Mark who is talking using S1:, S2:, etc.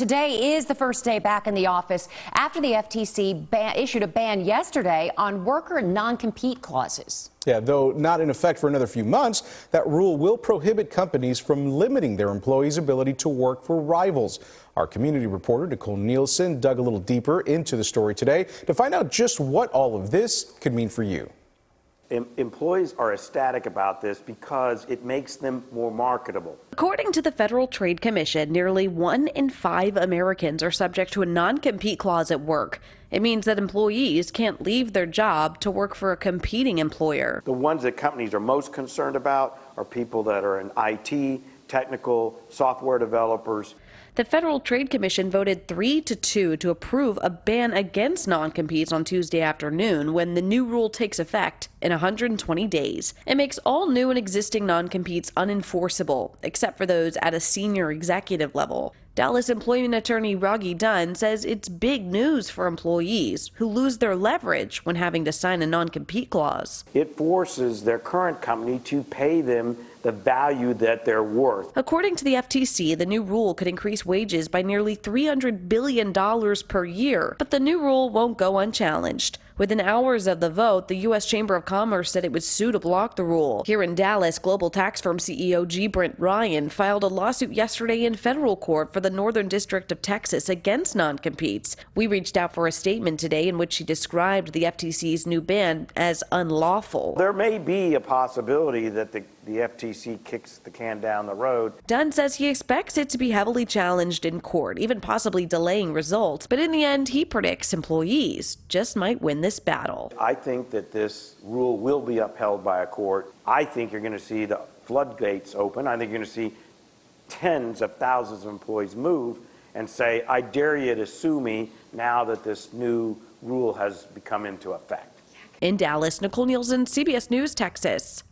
S1: Today is the first day back in the office after the FTC issued a ban yesterday on worker non-compete clauses.
S2: Yeah, though not in effect for another few months, that rule will prohibit companies from limiting their employees' ability to work for rivals. Our community reporter, Nicole Nielsen, dug a little deeper into the story today to find out just what all of this could mean for you
S3: employees are ecstatic about this because it makes them more marketable.
S4: According to the Federal Trade Commission, nearly one in five Americans are subject to a non compete clause at work. It means that employees can't leave their job to work for a competing employer.
S3: The ones that companies are most concerned about are people that are in IT, technical, software developers.
S4: The Federal Trade Commission voted 3 to 2 to approve a ban against non-competes on Tuesday afternoon when the new rule takes effect in 120 days. It makes all new and existing non-competes unenforceable, except for those at a senior executive level. Dallas employment attorney Rogge Dunn says it's big news for employees who lose their leverage when having to sign a non compete clause.
S3: It forces their current company to pay them the value that they're worth.
S4: According to the FTC, the new rule could increase wages by nearly $300 billion per year, but the new rule won't go unchallenged. Within hours of the vote, the U.S. Chamber of Commerce said it would sue to block the rule. Here in Dallas, global tax firm CEO G. Brint Ryan filed a lawsuit yesterday in federal court for the Northern District of Texas against non-competes. We reached out for a statement today in which she described the FTC's new ban as unlawful.
S3: There may be a possibility that the, the FTC kicks the can down the road.
S4: Dunn says he expects it to be heavily challenged in court, even possibly delaying results. But in the end, he predicts employees just might win this this battle.
S3: I think that this rule will be upheld by a court. I think you're going to see the floodgates open. I think you're going to see tens of thousands of employees move and say, I dare you to sue me now that this new rule has become into effect.
S4: In Dallas, Nicole Nielsen, CBS News, Texas.